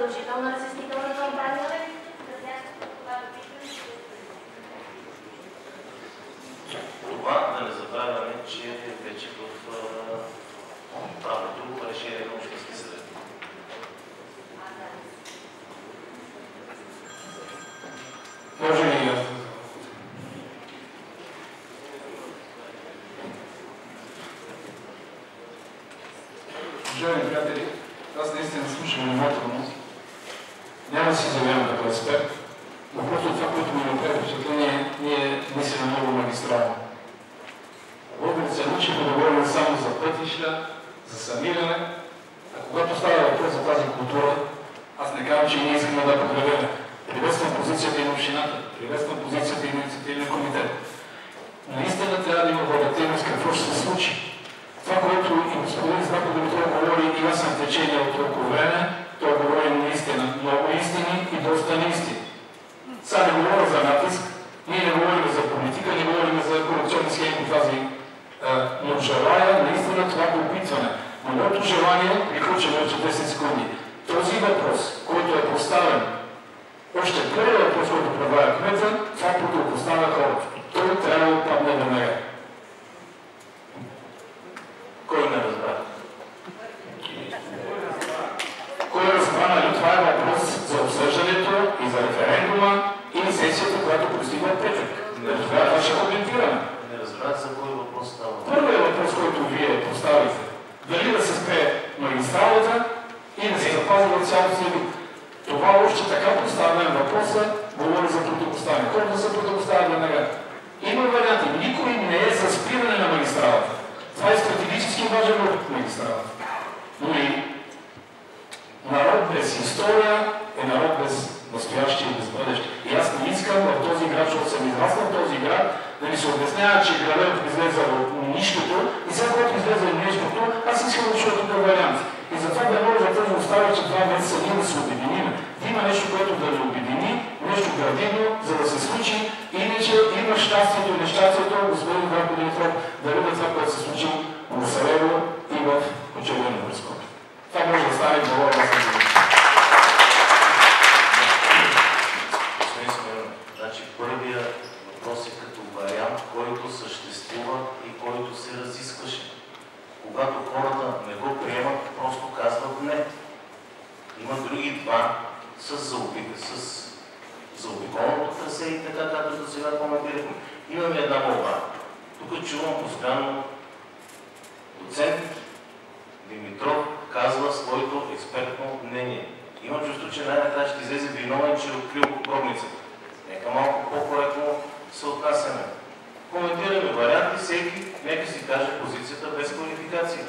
задължителна разяснителна кампания. Това да не забравяме, че е вече в правото решение на Общински съвет. Може ли аз? Уважаеми приятели, аз наистина слушам внимателно. Няма да си заявявам като експерт, но просто това, което ми направи впечатление, ние мислим много магистрално. Българите се научиха да само за пътища, за саниране, а когато става въпрос за тази култура, аз не казвам, че ние искаме да подкрепяме. Приветствам позицията и на общината, приветствам позицията и на инициативния комитет. Наистина трябва да има вълнативност какво ще се случи. Това, което и господин Знаков Димитров говори, и аз съм в течение от толкова време, той говори наистина много истини и доста неистини. Сега не говоря за натиск, ние не говорим за политика, не говорим за корупционни схеми по тази но желая наистина това допитване. Но моето желание, приключваме още 10 секунди, този въпрос, който е поставен, още първият въпрос, който предлага кмета, това противопоставя хората. Той трябва да отпадне веднага. Кой не разбра? Кой разбра, нали това е въпрос за обсъждането и за референдума или сесията, която пристига от петък. Тогава това ще коментираме. Не разбрах за кой въпрос става. Първият въпрос, който вие поставите, дали да се спре магистралата и да се запази в цялостния вид. Това още така поставяме въпроса, говори за противопоставяне. Колко да се противопоставя веднага? Има варианти. Никой не е за спиране на магистралата. Това е стратегически важен от магистралата. Но и народ без история е народ без настояще и без бъдеще. И аз не искам в този град, защото съм израснал този град, да ни се обяснява, че градът излезе от нищото и сега, когато излезе от нищото, аз искам да чуя тук варианти. И затова да може да оставя, че това месеца ние да се обединим. Да има нещо, което да ни обедини, нещо градивно, за да се случи. Иначе има щастието и нещастието, господин Варко Димитров, да видя това, което се случи в Сарево и в Кочевено Прескоп. Това може да стане Господин Симеонов, значи първия въпрос е като вариант, който съществува и който се разискваше. Когато хората не го приемат, просто казват не. Има други два с, заобик... с заобиколното трасе и така, както до сега коментирахме. Имаме една молба. Тук чувам постоянно доцент Димитров казва своето експертно мнение. Имам чувство, че най-накрая ще излезе виновен, че е открил гробницата. Нека малко по-коректно се отнасяме. Коментираме варианти, всеки нека си каже позицията без квалификация.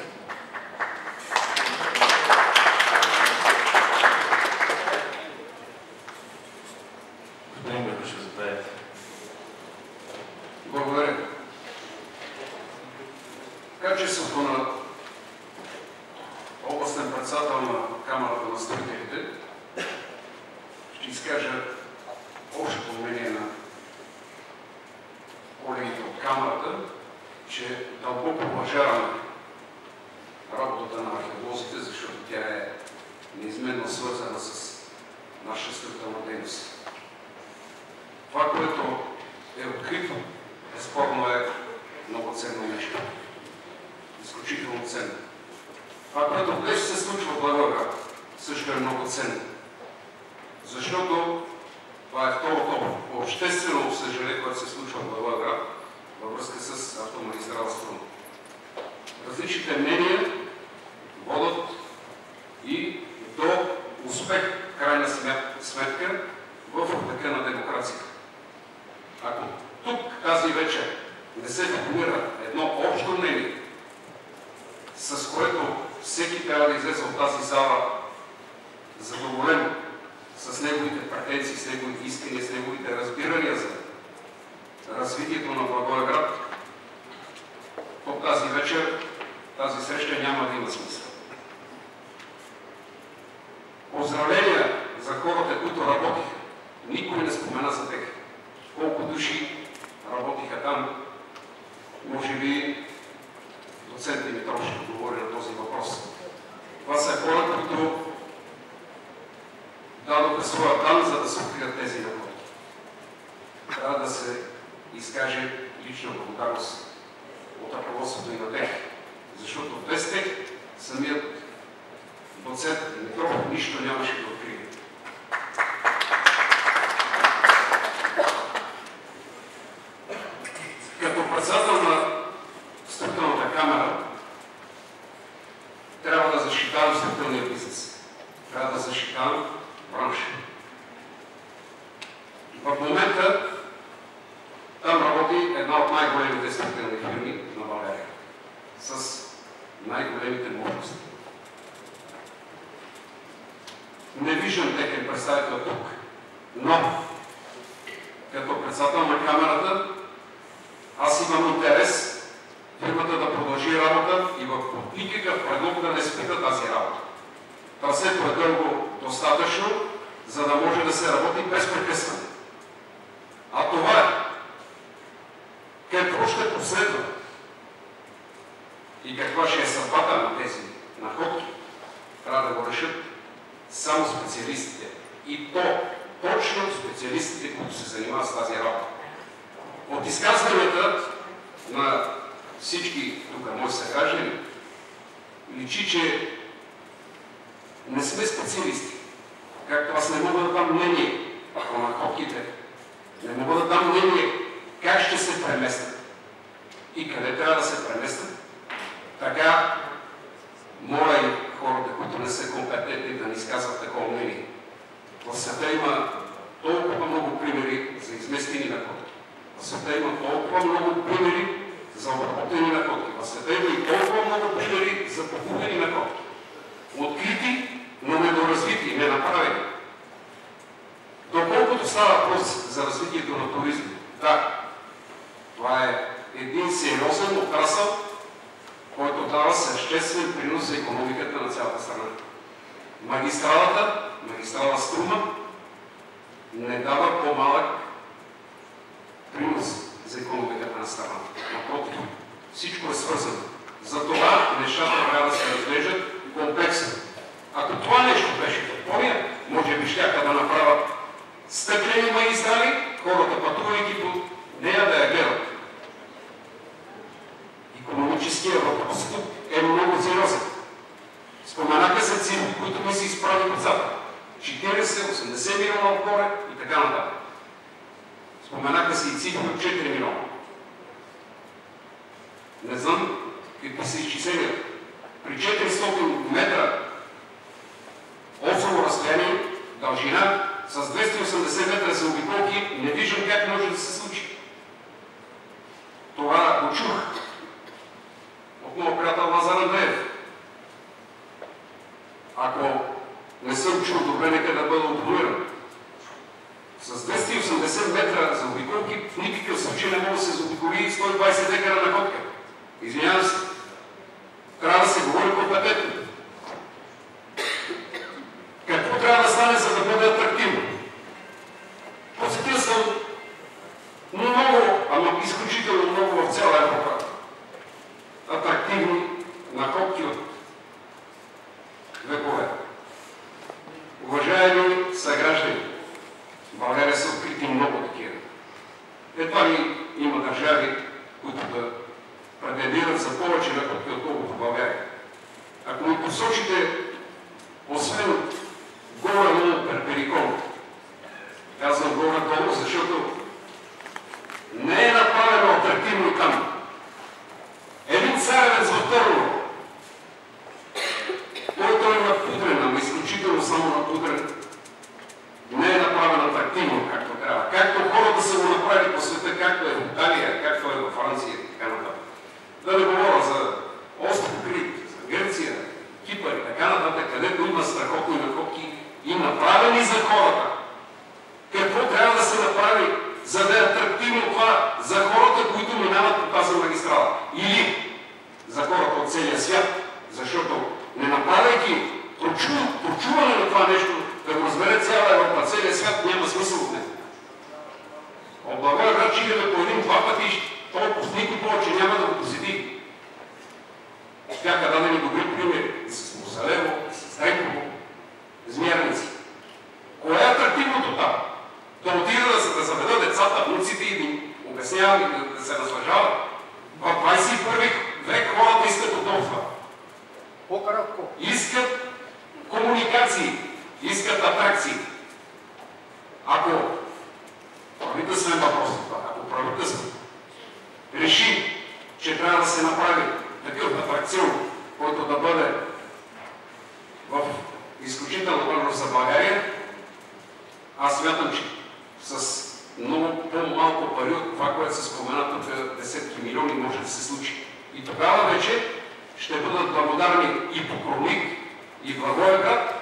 Господин Бекушев, заповядайте. Благодаря. В качеството на областен председател на Камерата на строителите ще изкажа общото мнение на колегите от Камерата, че дълбоко уважаваме работата на археолозите, защото тя е неизменно свързана с наша строителна дейност. Това, което е открито, безспорно е много ценно нещо. Изключително ценно. Това, което днес се случва в Благоевград, също е много ценно. Защото това е второто обществено обсъждане, което се случва в Благоевград във връзка с автомагистрала Струн. Различните мнения водят и успех, в крайна сметка, в облака на демокрацията. Ако тук тази вечер не се формира едно общо мнение, с което всеки трябва да излезе от тази зала задоволен с неговите претенции, с неговите искания, с неговите разбирания за развитието на Благоевград, то тази вечер тази среща няма да има смисъл. Поздравления за хората, които работиха. Никой не спомена за тях. Колко души работиха там, може би доцент Димитров ще говори на този въпрос. Това са хора, които дадоха своя дан, за да се открият тези находки. Трябва да се изкаже лична благодарност от ръководството и на тях, защото без тях самият доцент Димитров нищо нямаше да открие. Като председател на строителната камера трябва да защитавам строителния бизнес. Трябва да защитавам бранша. В момента там работи една от най-големите строителни фирми на България. С най-големите мощности. Не виждам техен представител тук, но като председател на камерата аз имам интерес фирмата да продължи работа и в никакъв предлог да не спита тази работа. Трасето е дълго достатъчно, за да може да се работи без прекъсване. А това е. Какво ще последва? И каква ще е съдбата на тези находки? Трябва да го решат само специалистите. И то точно специалистите, които се занимават с тази работа. От изказванията на всички тук мои съграждани личи, че не сме специалисти. Както аз не мога да дам мнение по находките, не мога да дам мнение как ще се преместят и къде трябва да се преместят. Така, моля и хората, които не са компетентни да ни изказват такова мнение. В света има толкова много примери за изместени находки. В света има толкова много примери за обработени находки. В света има и толкова много примери за погубени находки. Открити, но недоразвити, ненаправени. Доколкото става въпрос за развитието на туризма, да, това е един сериозен отрасъл, който дава съществен принос за економиката на цялата страна. Магистралата, магистрала Струма, не дава по-малък принос за економиката на страната. Напротив, всичко е свързано. Затова нещата трябва да се разглеждат комплексно. Ако това нещо беше Япония, може би ще да направят стъклени магистрали, хората пътувайки по нея да я гледат. Економическия въпрос тук е много сериозен. Споменаха се цифри, които ми се изправи децата. 40-80 милиона отгоре и така нататък. От 4 милиона. Не знам какви са изчисления. При 400 метра осово разстояние, дължина, с 280 метра за обиколки, не виждам как може да се случи. Това го чух от моят приятел Лазар Андреев. Ако не съм чул добре, нека да бъда опониран. С 280 метра за обиколки в никакъв случай не може да се заобиколи 120 декара находка. Извинявам се. Трябва да се говори компетентно. Какво трябва да стане, за да бъде атрактивно? Посетил съм много, ама изключително много в цяла Европа. Атрактивни находки от векове. Уважаеми съграждани, в България са открити много такива. Едва ли има държави, които да претендират за повече находки, отколкото България. Ако ми посочите, освен горе-долу Перперикон, казвам горе-долу, защото за да е атрактивно това за хората, които минават по тази магистрала. Или за хората от целия свят. Защото не направяйки прочу, прочуване на това нещо, да го разбере цяла Европа, целия свят, няма смисъл от него. От Благоевград ще идеме по един-два пъти, толкова никой повече няма да го посети. Бяха дадени добри примери с Мусалево, с Рейково, Змярници. За България, аз смятам, че с много по-малко пари от това, което се спомена тук, десетки милиони, може да се случи. И тогава вече ще бъдат благодарни и Покровник, и Благоевград,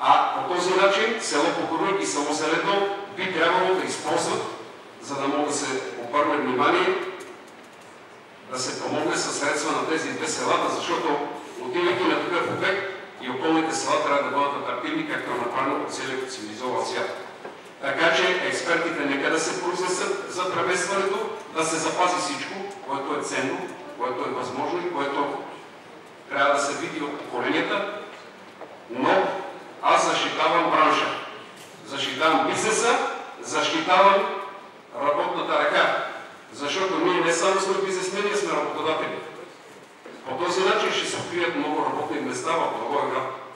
а по този начин село Покровник и село Селедно би трябвало да използват, за да могат да се обърне внимание, да се помогне със средства на тези две селата, защото отивайки на такъв обект и околните села трябва да бъдат атрактивни, както е направено по целият цивилизован свят. Така че експертите нека да се произнесат за преместването, да се запази всичко, което е ценно, което е възможно и което трябва да се види от поколенията, но аз защитавам бранша, защитавам бизнеса, защитавам работната ръка, защото ние не само сме бизнесмени, сме работодатели. По този начин ще се открият много работни места в Благоевград.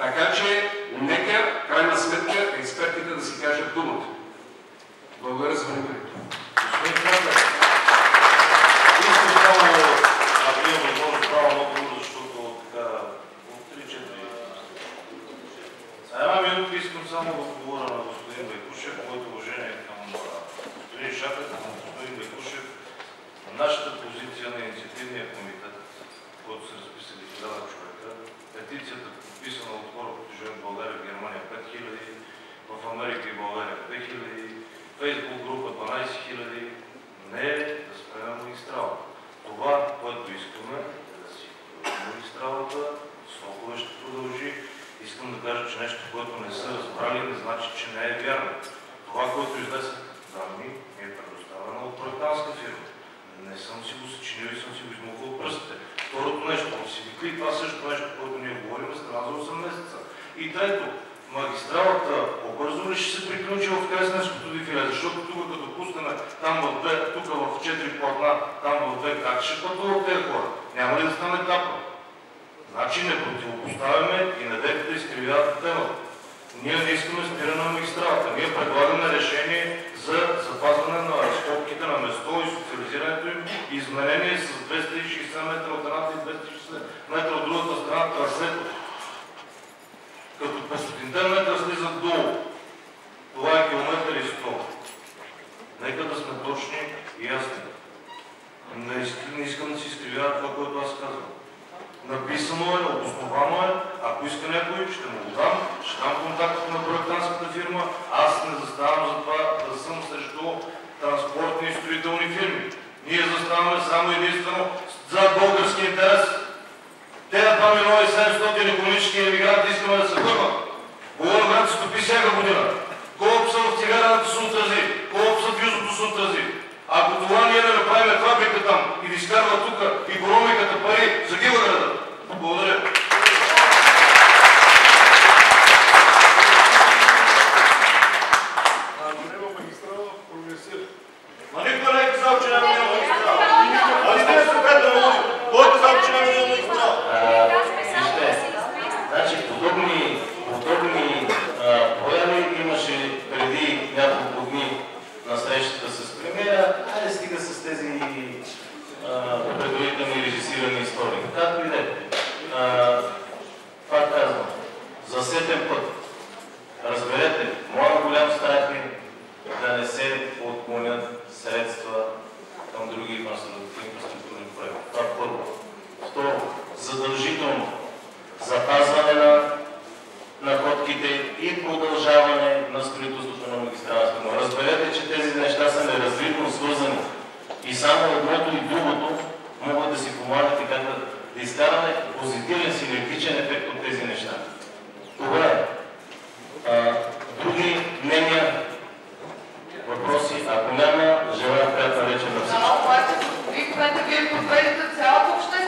Така че, нека, крайна сметка, експертите да си кажат думата. Благодаря за вниманието. Господин Кратък, искам само, ако имам възможност, правя много бързо, защото така, от 3-4. За една минутка искам само да отговоря на господин Байкушев, моето уважение към господин Шапет, към господин Байкушев. Нашата позиция на инициативния комитет, който са разписали 1000 човека, петицията, подписана от хора, които живеят в България, в Германия 5000, в Америка и България 2000, Фейсбук група 12 000, не е да спрем магистрала. Това, което искаме, е да си продължим магистралата, срокове ще продължи. Искам да кажа, че нещо, което не са разбрали, не значи, че не е вярно. Това, което излезе данни, ми е предоставено от проектантска фирма. Не съм си го съчинил и съм си го измукал от пръстите. Второто нещо, Сибикли, това също нещо, което ние говорим, е страна за 8 месеца. И трето, магистралата по-бързо ли ще се приключи в Кресненското дефиле? Защото тук като пуснем там в две, тук в 4 платна, там в две, как ще пътуват тези хора? Няма ли да стане тапа? Значи не противопоставяме и не дайте да изкривявате темата. Ние не искаме спиране на магистралата. Ние предлагаме решение за запазване на скобките на место и социализирането им и изменение с 260 метра от едната и 260 метра от другата страна трасето. Като 500 метра слизат долу. Това е километър и 100. Нека да сме точни и ясни. Не искам, не искам да си изкривява това, което аз казвам. Написано е, обосновано е. Ако иска някой, ще му го дам. Ще дам контакта на проектантската фирма. Аз не заставам за това да съм срещу транспортни и строителни фирми. Ние заставаме само единствено за български интерес. Те на 2 милиона и 700 економически емигранти искаме да се върнат. Говорим, се топи всяка година. Колко са в цигарената се отрази, колко са в юзото се отрази. Ако това ние не направим фабрика там и да изкарва тук икономиката пари, загива града. Благодаря. Ма никой не е казал, че няма момента Вие подвеждате цялата общественост.